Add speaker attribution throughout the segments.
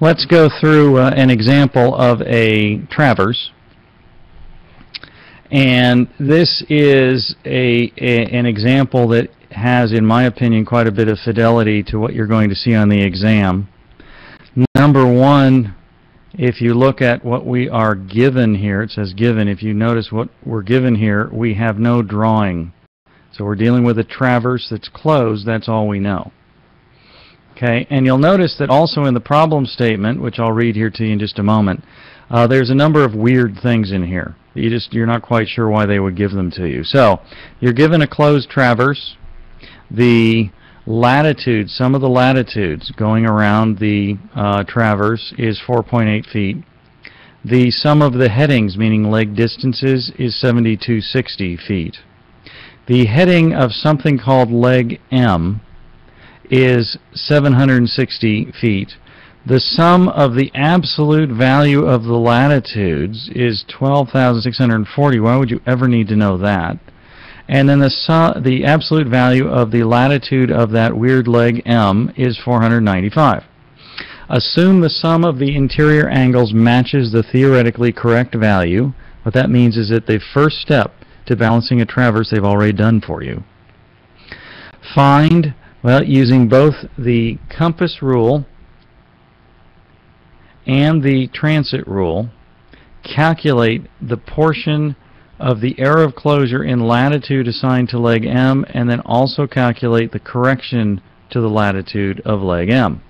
Speaker 1: let's go through uh, an example of a traverse. And this is a, a, an example that has, in my opinion, quite a bit of fidelity to what you're going to see on the exam. Number one, if you look at what we are given here, it says given, if you notice what we're given here, we have no drawing. So we're dealing with a traverse that's closed, that's all we know. Okay, and you'll notice that also in the problem statement, which I'll read here to you in just a moment, uh, there's a number of weird things in here. You just you're not quite sure why they would give them to you. So you're given a closed traverse. The latitude, sum of the latitudes going around the uh, traverse is 4.8 feet. The sum of the headings, meaning leg distances, is 7260 feet. The heading of something called leg M is 760 feet. The sum of the absolute value of the latitudes is 12,640. Why would you ever need to know that? And then the, su the absolute value of the latitude of that weird leg M is 495. Assume the sum of the interior angles matches the theoretically correct value. What that means is that the first step to balancing a traverse they've already done for you. Find, well, using both the compass rule and the transit rule, calculate the portion of the error of closure in latitude assigned to leg M and then also calculate the correction to the latitude of leg M.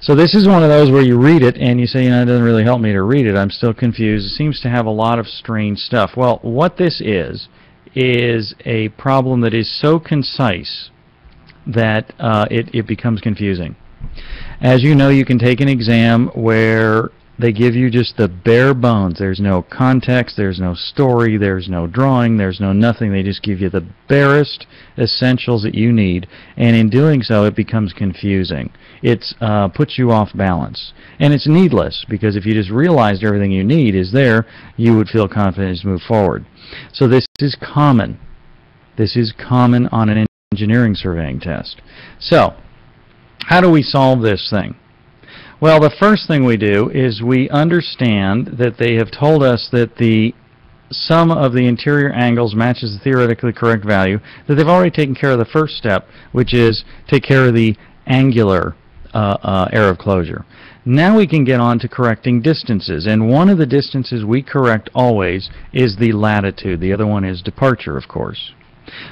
Speaker 1: So this is one of those where you read it and you say, you know, it doesn't really help me to read it. I'm still confused. It seems to have a lot of strange stuff. Well, what this is, is a problem that is so concise that uh, it, it becomes confusing. As you know, you can take an exam where they give you just the bare bones. There's no context, there's no story, there's no drawing, there's no nothing. They just give you the barest essentials that you need, and in doing so, it becomes confusing. It uh, puts you off balance. And it's needless, because if you just realized everything you need is there, you would feel confident to move forward. So this is common. This is common on an engineering surveying test. So, how do we solve this thing? Well, the first thing we do is we understand that they have told us that the sum of the interior angles matches the theoretically correct value, that they've already taken care of the first step, which is take care of the angular uh, uh, error of closure. Now we can get on to correcting distances, and one of the distances we correct always is the latitude. The other one is departure, of course.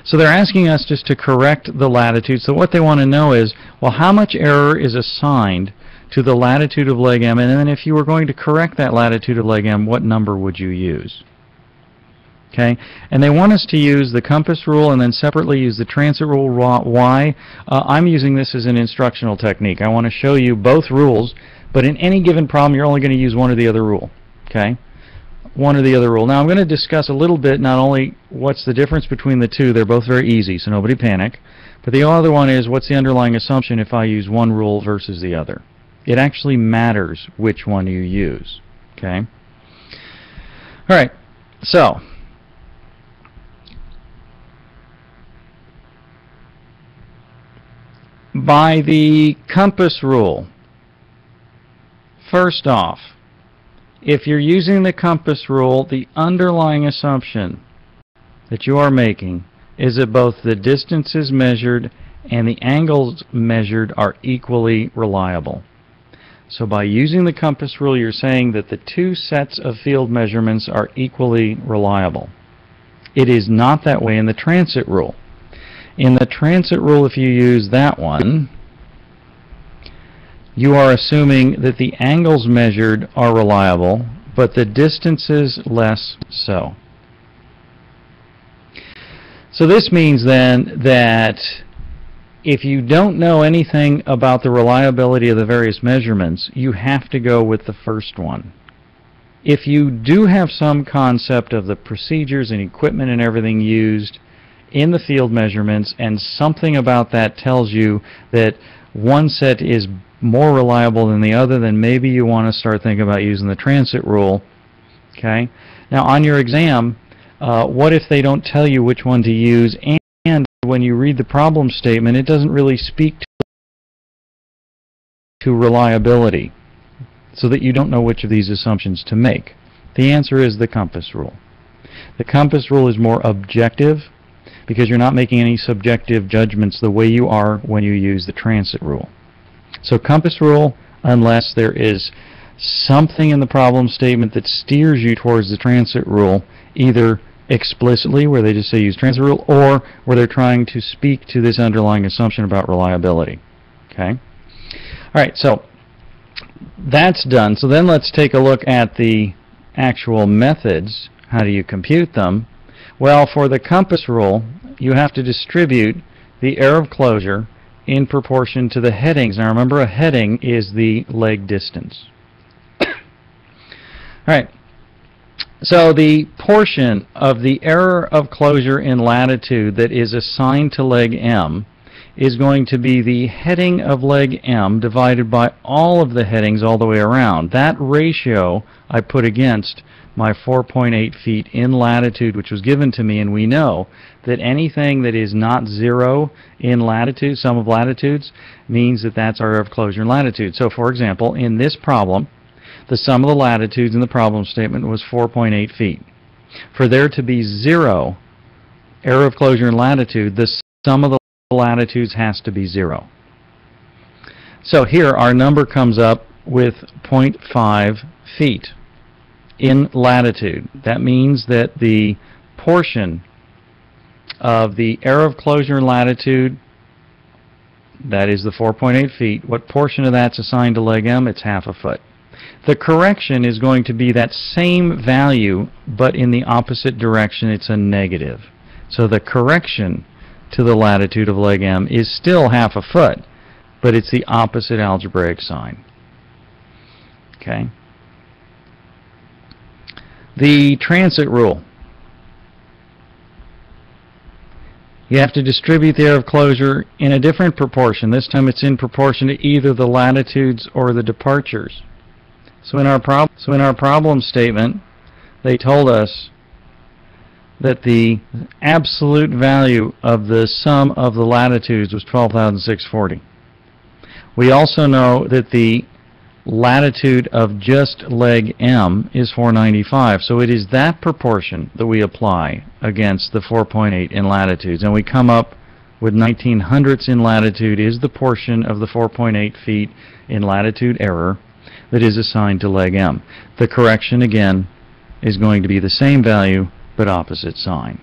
Speaker 1: So they're asking us just to correct the latitude. So what they want to know is, well, how much error is assigned to the latitude of leg M, and then if you were going to correct that latitude of leg M, what number would you use? Okay, and they want us to use the compass rule and then separately use the transit rule. Why? Uh, I'm using this as an instructional technique. I want to show you both rules, but in any given problem, you're only going to use one or the other rule. Okay, one or the other rule. Now I'm going to discuss a little bit not only what's the difference between the two. They're both very easy, so nobody panic. But the other one is what's the underlying assumption if I use one rule versus the other it actually matters which one you use. Okay? All right. So, by the compass rule, first off, if you're using the compass rule, the underlying assumption that you are making is that both the distances measured and the angles measured are equally reliable. So by using the compass rule, you're saying that the two sets of field measurements are equally reliable. It is not that way in the transit rule. In the transit rule, if you use that one, you are assuming that the angles measured are reliable, but the distances less so. So this means then that if you don't know anything about the reliability of the various measurements, you have to go with the first one. If you do have some concept of the procedures and equipment and everything used in the field measurements and something about that tells you that one set is more reliable than the other, then maybe you want to start thinking about using the transit rule. Okay. Now on your exam, uh, what if they don't tell you which one to use and when you read the problem statement, it doesn't really speak to to reliability so that you don't know which of these assumptions to make? The answer is the compass rule. The compass rule is more objective because you're not making any subjective judgments the way you are when you use the transit rule. So compass rule, unless there is something in the problem statement that steers you towards the transit rule, either explicitly, where they just say use transit rule, or where they're trying to speak to this underlying assumption about reliability. Okay? All right, so that's done. So then let's take a look at the actual methods. How do you compute them? Well, for the compass rule, you have to distribute the error of closure in proportion to the headings. Now remember, a heading is the leg distance. All right. So the portion of the error of closure in latitude that is assigned to leg M is going to be the heading of leg M divided by all of the headings all the way around. That ratio I put against my 4.8 feet in latitude which was given to me and we know that anything that is not zero in latitude, sum of latitudes, means that that's our error of closure in latitude. So for example, in this problem, the sum of the latitudes in the problem statement was 4.8 feet. For there to be zero error of closure in latitude, the sum of the latitudes has to be zero. So here our number comes up with 0.5 feet in latitude. That means that the portion of the error of closure in latitude, that is the 4.8 feet, what portion of that's assigned to leg M? It's half a foot. The correction is going to be that same value, but in the opposite direction, it's a negative. So the correction to the latitude of leg M is still half a foot, but it's the opposite algebraic sign. Okay. The transit rule. You have to distribute the error of closure in a different proportion. This time it's in proportion to either the latitudes or the departures. So in our, prob so in our problem statement, they told us that the absolute value of the sum of the latitudes was 12,640. We also know that the latitude of just leg M is 495. So it is that proportion that we apply against the 4.8 in latitudes. And we come up with 19 hundredths in latitude is the portion of the 4.8 feet in latitude error that is assigned to leg M. The correction, again, is going to be the same value but opposite sign.